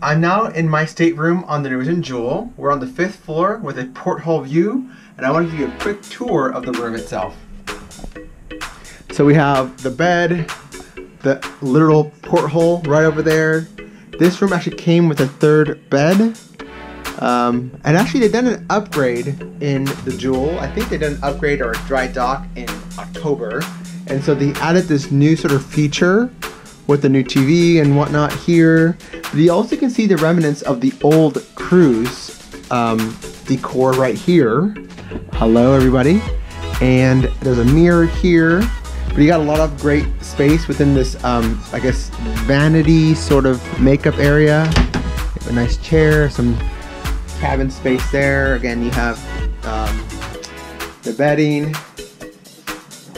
I'm now in my stateroom on the Norwegian Jewel. We're on the fifth floor with a porthole view, and I want to give you a quick tour of the room itself. So we have the bed, the literal porthole right over there. This room actually came with a third bed. Um, and actually, they've done an upgrade in the Jewel. I think they did an upgrade or a dry dock in October. And so they added this new sort of feature with the new TV and whatnot here. You also can see the remnants of the old cruise um, decor right here. Hello, everybody. And there's a mirror here. But you got a lot of great space within this, um, I guess, vanity sort of makeup area. A nice chair, some cabin space there. Again, you have um, the bedding.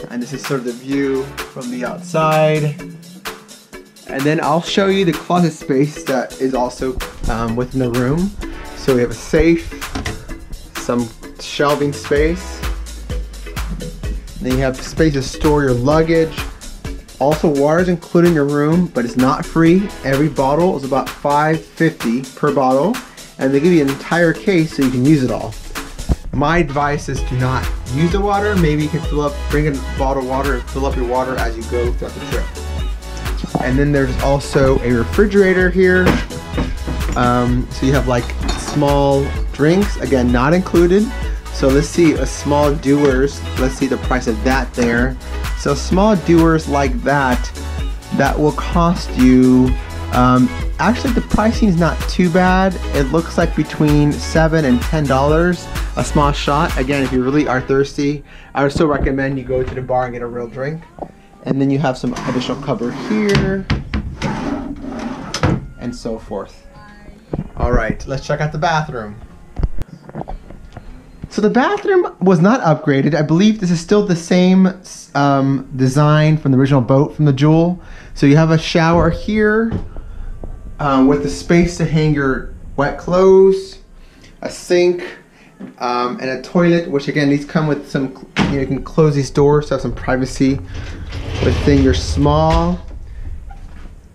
And this is sort of the view from the outside. And then I'll show you the closet space that is also um, within the room. So we have a safe, some shelving space. Then you have space to store your luggage. Also, water is included in your room, but it's not free. Every bottle is about $5.50 per bottle, and they give you an entire case so you can use it all. My advice is to not use the water. Maybe you can fill up, bring a bottle of water and fill up your water as you go throughout the trip. And then there's also a refrigerator here. Um, so you have like small drinks, again, not included. So let's see, a small Dewar's. let's see the price of that there. So small Dewar's like that, that will cost you, um, actually the pricing is not too bad. It looks like between seven and $10 a small shot. Again, if you really are thirsty, I would still recommend you go to the bar and get a real drink. And then you have some additional cover here and so forth. All right, let's check out the bathroom. So the bathroom was not upgraded. I believe this is still the same um, design from the original boat from the Jewel. So you have a shower here um, with the space to hang your wet clothes, a sink, um, and a toilet, which again, these come with some, you, know, you can close these doors to have some privacy within your small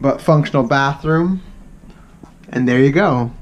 but functional bathroom. And there you go.